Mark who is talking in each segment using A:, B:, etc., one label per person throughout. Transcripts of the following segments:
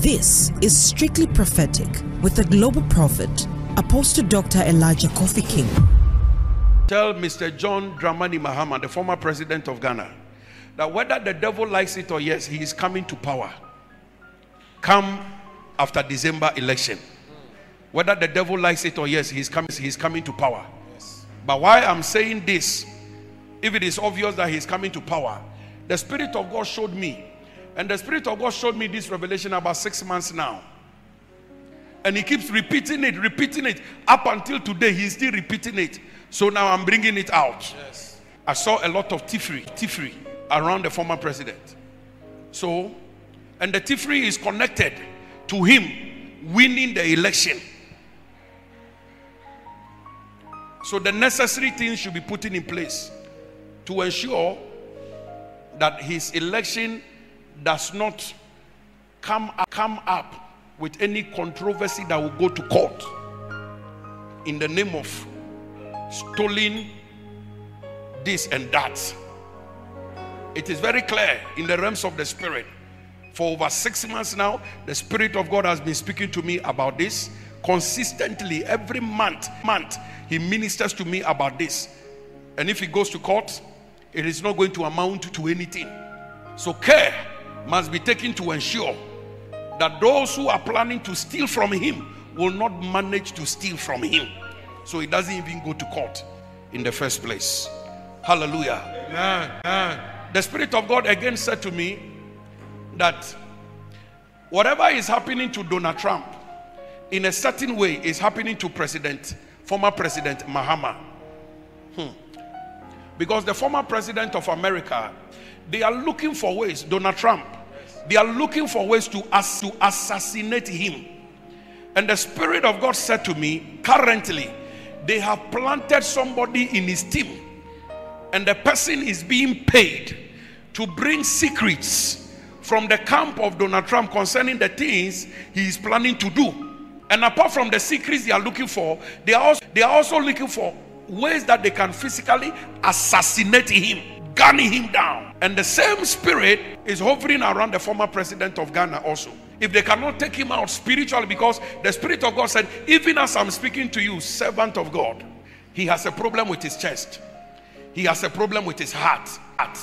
A: This is Strictly Prophetic with the global prophet, Apostle Dr. Elijah Kofi King.
B: Tell Mr. John Dramani Mahama, the former president of Ghana, that whether the devil likes it or yes, he is coming to power. Come after December election. Whether the devil likes it or yes, he's coming, he's coming to power. But why I'm saying this, if it is obvious that he's coming to power, the Spirit of God showed me, and the Spirit of God showed me this revelation about six months now. And he keeps repeating it, repeating it. Up until today, he's still repeating it. So now I'm bringing it out.
C: Yes.
B: I saw a lot of tifri, tifri around the former president. So, and the tifri is connected to him winning the election. So the necessary things should be put in place to ensure that his election does not come up, come up with any controversy that will go to court in the name of stolen this and that. It is very clear in the realms of the spirit. For over six months now, the Spirit of God has been speaking to me about this consistently. Every month, month, He ministers to me about this. And if He goes to court, it is not going to amount to anything. So, care must be taken to ensure that those who are planning to steal from Him will not manage to steal from Him. So, he doesn't even go to court in the first place. Hallelujah.
C: Amen. Amen.
B: The Spirit of God again said to me that whatever is happening to Donald Trump in a certain way is happening to President, former President Mahama. Hmm. Because the former president of America, they are looking for ways, Donald Trump, they are looking for ways to, ass- to assassinate him. And the Spirit of God said to me, currently, they have planted somebody in his team, and the person is being paid to bring secrets from the camp of Donald Trump concerning the things he is planning to do. And apart from the secrets they are looking for, they are also, they are also looking for ways that they can physically assassinate him, gun him down. And the same spirit is hovering around the former president of Ghana also. If they cannot take him out spiritually, because the Spirit of God said, even as I'm speaking to you, servant of God, he has a problem with his chest, he has a problem with his heart. heart.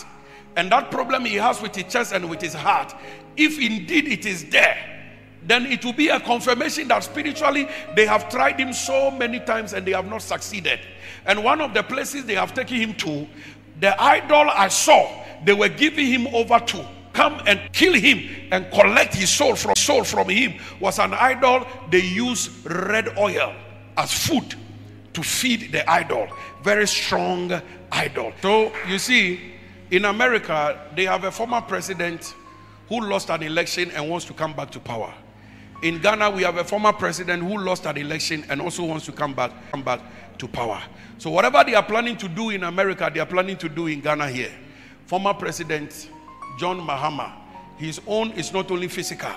B: And that problem he has with his chest and with his heart, if indeed it is there, then it will be a confirmation that spiritually they have tried him so many times and they have not succeeded. And one of the places they have taken him to, the idol I saw, they were giving him over to come and kill him and collect his soul from soul from him was an idol they use red oil as food to feed the idol. Very strong idol. So you see in america they have a former president who lost an election and wants to come back to power in Ghana, we have a former president who lost an election and also wants to come back, come back to power. So whatever they are planning to do in America, they are planning to do in Ghana here. Former President John Mahama, his own is not only physical,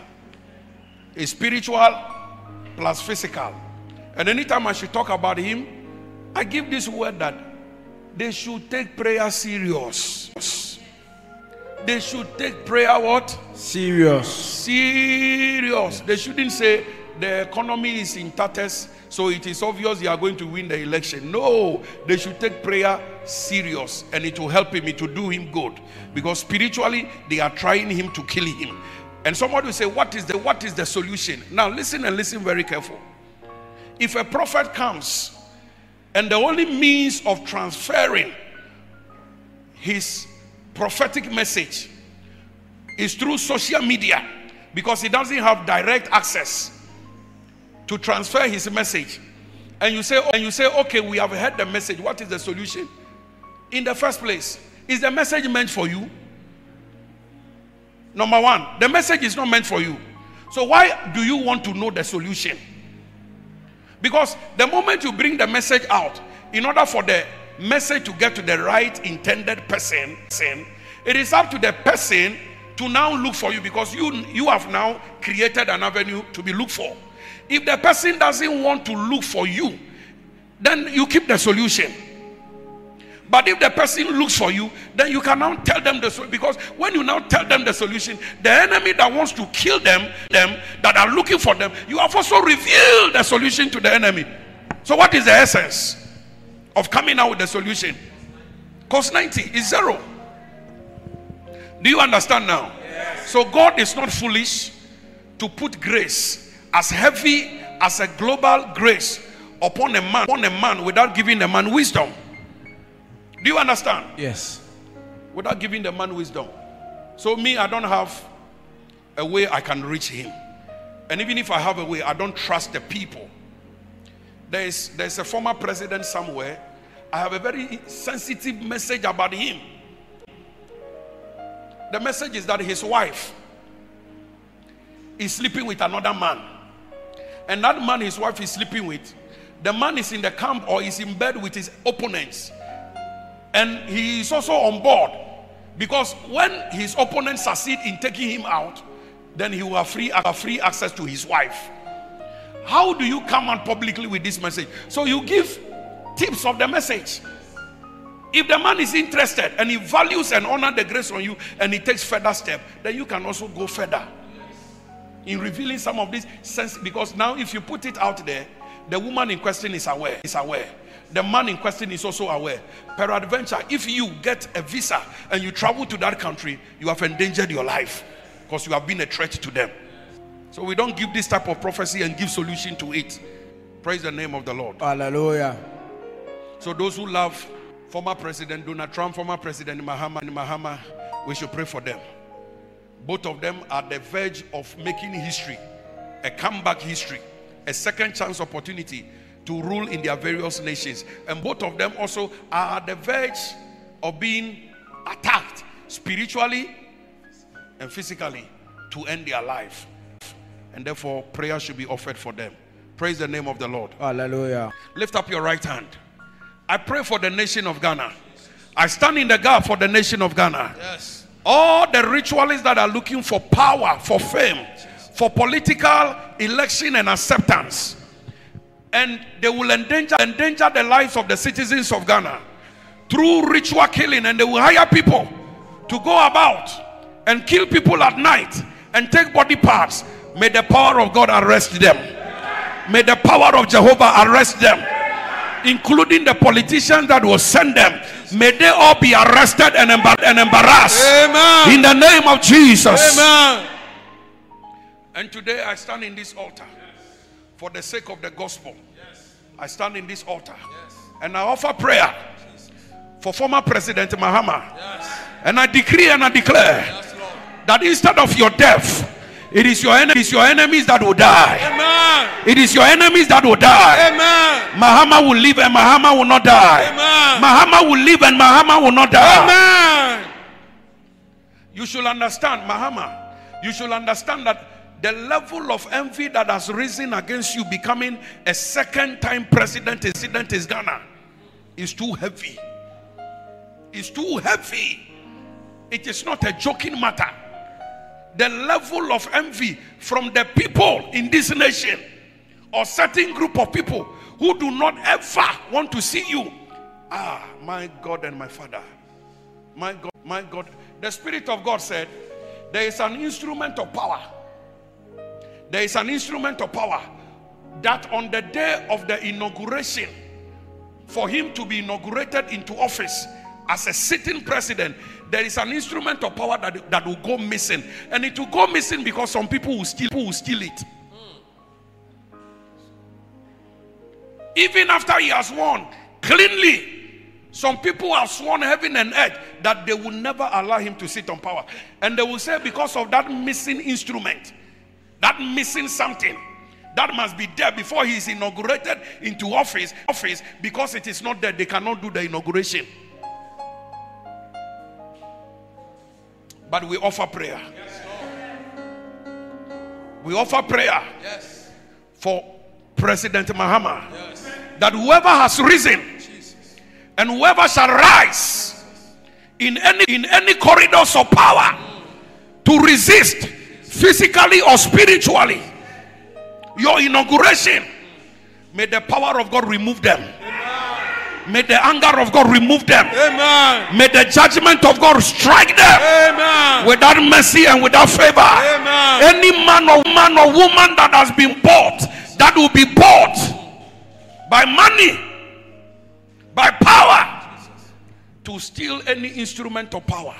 B: it's spiritual plus physical. And anytime I should talk about him, I give this word that they should take prayer serious. They should take prayer what?
C: Serious.
B: serious. They shouldn't say the economy is in tatters, so it is obvious they are going to win the election. No, they should take prayer serious and it will help him, it will do him good. Because spiritually, they are trying him to kill him. And somebody will say, What is the what is the solution? Now listen and listen very careful. If a prophet comes and the only means of transferring his prophetic message is through social media because he doesn't have direct access to transfer his message. And you say, and you say, okay, we have heard the message. What is the solution? In the first place, is the message meant for you? Number one, the message is not meant for you. So why do you want to know the solution? Because the moment you bring the message out, in order for the message to get to the right intended person, it is up to the person to now look for you because you you have now created an avenue to be looked for. If the person doesn't want to look for you, then you keep the solution. But if the person looks for you, then you can now tell them the solution. Because when you now tell them the solution, the enemy that wants to kill them, them that are looking for them, you have also revealed the solution to the enemy. So, what is the essence of coming out with the solution? Cost 90 is zero. Do you understand now? Yes. So, God is not foolish to put grace as heavy as a global grace upon a man, upon a man without giving the man wisdom. Do you understand?
C: Yes.
B: Without giving the man wisdom. So, me, I don't have a way I can reach him. And even if I have a way, I don't trust the people. There is there's a former president somewhere. I have a very sensitive message about him. The message is that his wife is sleeping with another man. And that man his wife is sleeping with, the man is in the camp or is in bed with his opponents and he is also on board because when his opponents succeed in taking him out, then he will have free, have free access to his wife. How do you come out publicly with this message? So you give tips of the message. If the man is interested and he values and honor the grace on you and he takes further step, then you can also go further in revealing some of this sense. Because now, if you put it out there, the woman in question is aware. Is aware the man in question is also aware. Peradventure, if you get a visa and you travel to that country, you have endangered your life because you have been a threat to them. So we don't give this type of prophecy and give solution to it. Praise the name of the Lord.
C: Hallelujah.
B: So those who love former President Donald Trump, former President Mahama, Mahama, we should pray for them. Both of them are the verge of making history, a comeback history, a second chance opportunity to rule in their various nations. And both of them also are at the verge of being attacked spiritually and physically to end their life. And therefore, prayer should be offered for them. Praise the name of the Lord.
C: Hallelujah.
B: Lift up your right hand. I pray for the nation of Ghana. I stand in the gap for the nation of Ghana.
C: Yes.
B: All the ritualists that are looking for power, for fame, for political election and acceptance and they will endanger, endanger the lives of the citizens of Ghana through ritual killing, and they will hire people to go about and kill people at night and take body parts. May the power of God arrest them. May the power of Jehovah arrest them, including the politicians that will send them. May they all be arrested and, embar- and embarrassed.
C: Amen.
B: In the name of Jesus.
C: Amen.
B: And today I stand in this altar for the sake of the gospel. Yes. I stand in this altar yes. and I offer prayer Jesus. for former President Mahama. And I decree and I declare that instead of your death, it is your enemies, your enemies that will die.
C: Amen.
B: It is your enemies that will die.
C: Amen.
B: Mahama will live and Mahama will not die.
C: Amen.
B: Mahama will live and Mahama will not die.
C: Amen.
B: You should understand, Mahama. You should understand that the level of envy that has risen against you becoming a second time president incident is Ghana is too heavy. It's too heavy. It is not a joking matter. The level of envy from the people in this nation or certain group of people who do not ever want to see you. Ah, my God and my Father. My God, my God. The Spirit of God said, There is an instrument of power there is an instrument of power that on the day of the inauguration, for him to be inaugurated into office as a sitting president, there is an instrument of power that, that will go missing. And it will go missing because some people will steal, will steal it. Even after he has won cleanly, some people have sworn heaven and earth that they will never allow him to sit on power. And they will say, because of that missing instrument, that missing something that must be there before he is inaugurated into office office because it is not there they cannot do the inauguration but we offer prayer yes, we offer prayer
C: yes.
B: for president mahama yes. that whoever has risen Jesus. and whoever shall rise in any in any corridors of power to resist physically or spiritually, your inauguration, may the power of God remove them. May the anger of God remove them.
C: Amen.
B: May the judgment of God strike them
C: Amen.
B: without mercy and without favor.
C: Amen.
B: Any man or man or woman that has been bought, that will be bought by money, by power, to steal any instrument of power.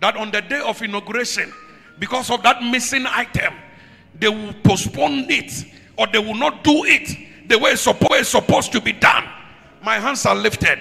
B: That on the day of inauguration, because of that missing item, they will postpone it or they will not do it the way it's it's supposed to be done. My hands are lifted.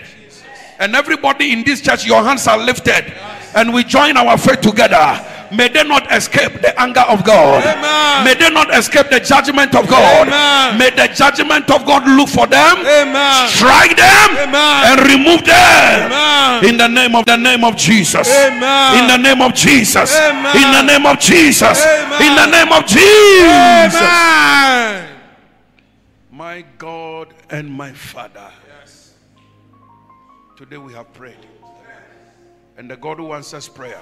B: And everybody in this church, your hands are lifted. And we join our faith together. May they not escape the anger of God.
C: Amen.
B: May they not escape the judgment of God.
C: Amen.
B: May the judgment of God look for them,
C: Amen.
B: strike them,
C: Amen.
B: and remove them.
C: Amen.
B: In the name of the name of Jesus.
C: Amen.
B: In the name of Jesus.
C: Amen.
B: In the name of Jesus.
C: Amen.
B: In the name of Jesus.
C: Amen.
B: My God and my Father. Today we have prayed. And the God who answers prayer,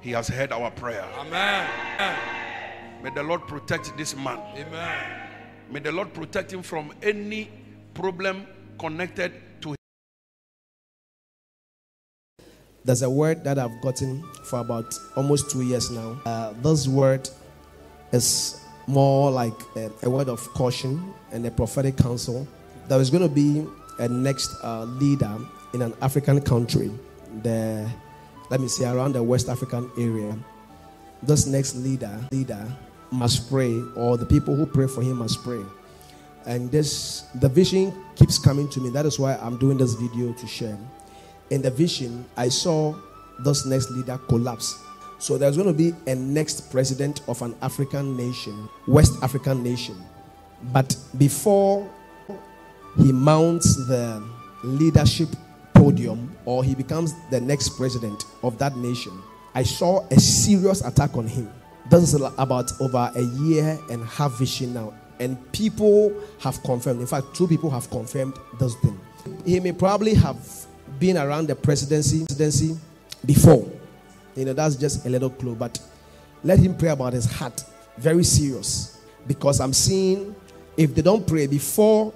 B: He has heard our prayer.
C: Amen.
B: May the Lord protect this man.
C: Amen.
B: May the Lord protect him from any problem connected to him.
D: There's a word that I've gotten for about almost two years now. Uh, this word is more like a, a word of caution and a prophetic counsel. There is going to be a next uh, leader in an African country, the let me say around the West African area. This next leader leader must pray, or the people who pray for him must pray. And this the vision keeps coming to me. That is why I'm doing this video to share in the vision, I saw this next leader collapse. So there's going to be a next president of an African nation, West African nation. But before he mounts the leadership podium or he becomes the next president of that nation, I saw a serious attack on him. This is about over a year and a half vision now. And people have confirmed, in fact, two people have confirmed this thing. He may probably have been around the presidency, presidency before. You know, that's just a little clue. But let him pray about his heart. Very serious. Because I'm seeing if they don't pray before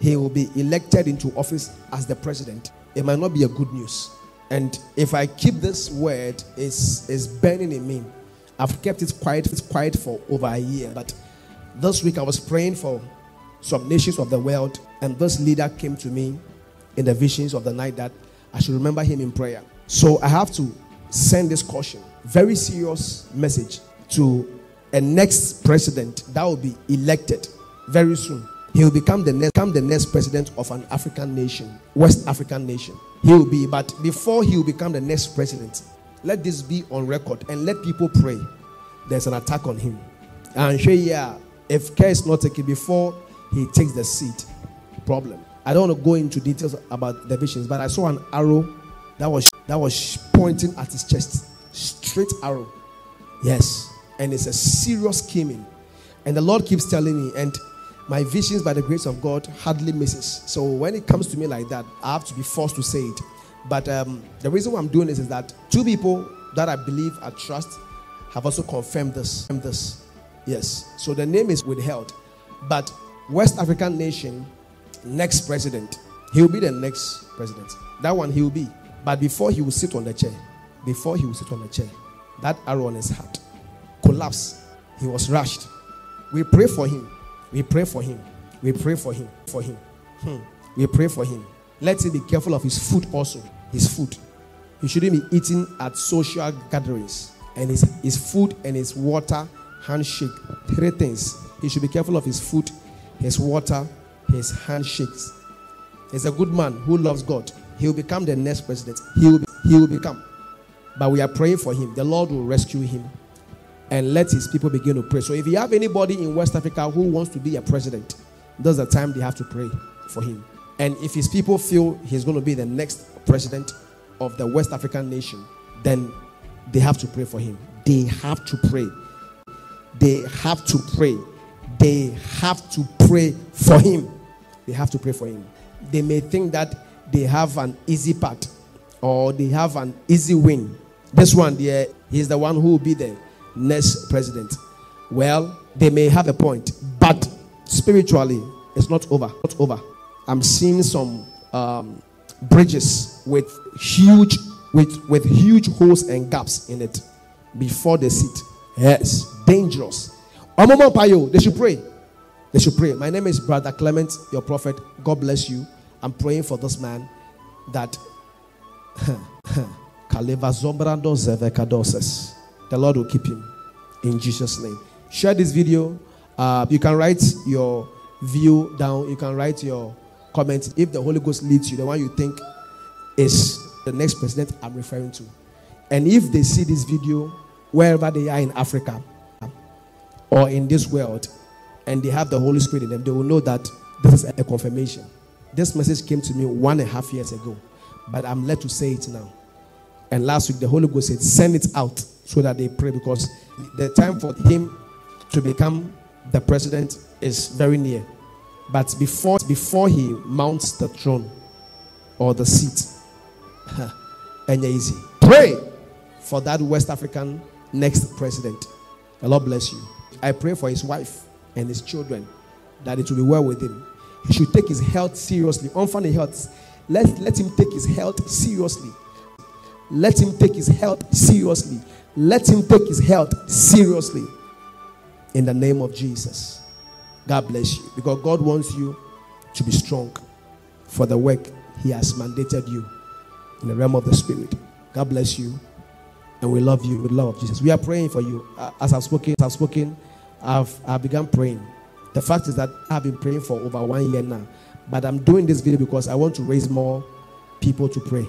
D: he will be elected into office as the president, it might not be a good news. And if I keep this word, it's, it's burning in me. I've kept it quiet, it's quiet for over a year. But this week I was praying for some nations of the world, and this leader came to me in the visions of the night that I should remember him in prayer. So I have to send this caution, very serious message to a next president that will be elected very soon. He will become the next, become the next president of an African nation, West African nation. He will be, but before he will become the next president, let this be on record and let people pray. There's an attack on him. And yeah, if care is not taken before he takes the seat, problem. I don't want to go into details about the visions, but I saw an arrow that was that was pointing at his chest, straight arrow. Yes, and it's a serious scheming, and the Lord keeps telling me, and my visions, by the grace of God, hardly misses. So when it comes to me like that, I have to be forced to say it. But um, the reason why I'm doing this is that two people that I believe I trust have also confirmed this. This, yes. So the name is withheld, but West African nation next president. He will be the next president. That one he will be. But before he will sit on the chair, before he will sit on the chair, that arrow on his heart collapsed. He was rushed. We pray for him. We pray for him. We pray for him. For him. Hmm. We pray for him. Let him be careful of his food also. His food. He shouldn't be eating at social gatherings. And his, his food and his water, handshake, three things. He should be careful of his food, his water, his handshakes. He's a good man who loves God. He will become the next president. He will, be, he will become. But we are praying for him. The Lord will rescue him and let his people begin to pray. So if you have anybody in West Africa who wants to be a president, that's the time they have to pray for him. And if his people feel he's going to be the next president of the West African nation, then they have to pray for him. They have to pray. They have to pray. They have to pray for him. They have to pray for him. They may think that they have an easy part or they have an easy win. This one, there, he's the one who will be the next president. Well, they may have a point, but spiritually, it's not over. Not over. I'm seeing some um, bridges with huge with with huge holes and gaps in it before the seat. Yes, dangerous. Omomo Payo, they should pray. They should pray. My name is Brother Clement, your prophet. God bless you. I'm praying for this man that Kaleva Zombrando Zevekadoses. The Lord will keep him in Jesus' name. Share this video. Uh, you can write your view down. You can write your comment if the Holy Ghost leads you, the one you think is the next president I'm referring to. And if they see this video wherever they are in Africa or in this world and they have the Holy Spirit in them, they will know that this is a confirmation. This message came to me one and a half years ago, but I'm led to say it now. And last week, the Holy Ghost said, Send it out so that they pray because the time for him to become the president is very near. But before, before he mounts the throne or the seat, easy. Pray for that West African next president. The Lord bless you. I pray for his wife and his children that it will be well with him. He should take his health seriously. Unfunny health. Let, let him take his health seriously. Let him take his health seriously. Let him take his health seriously. In the name of Jesus. God bless you. Because God wants you to be strong for the work He has mandated you in the realm of the Spirit. God bless you. And we love you with love of Jesus. We are praying for you. Uh, As I've spoken, as I've spoken, I've, I've begun praying. The fact is that I've been praying for over one year now. But I'm doing this video because I want to raise more people to pray.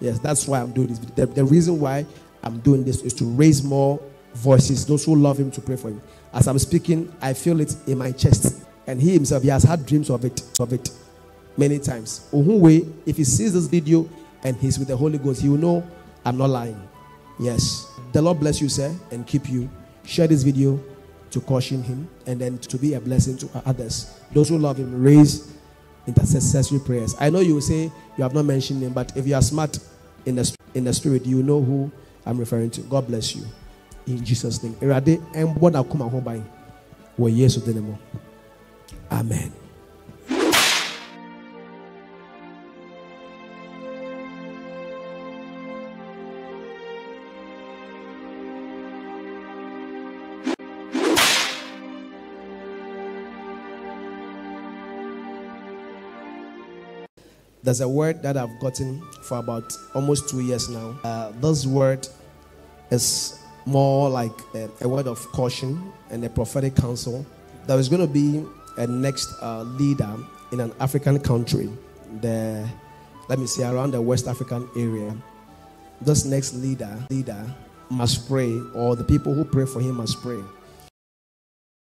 D: Yes, that's why I'm doing this. The, the reason why I'm doing this is to raise more voices, those who love Him to pray for Him. As I'm speaking, I feel it in my chest. And He Himself, He has had dreams of it, of it many times. Ohunwe, if He sees this video and He's with the Holy Ghost, He will know I'm not lying. Yes. The Lord bless you, sir, and keep you. Share this video to caution Him and then to be a blessing to others. Those who love Him, raise intercessory prayers. I know you will say you have not mentioned Him, but if you are smart in the, in the spirit, you know who I'm referring to. God bless you. In Jesus' name. Erade, ɛmbɔ na kuma ho ban wɔ Yesu din mu. Amen. There's a word that I've gotten for about almost two years now. Uh, this word is more like a, a word of caution and a prophetic counsel. There is going to be a next uh, leader in an African country, the let me say around the West African area. This next leader leader must pray, or the people who pray for him must pray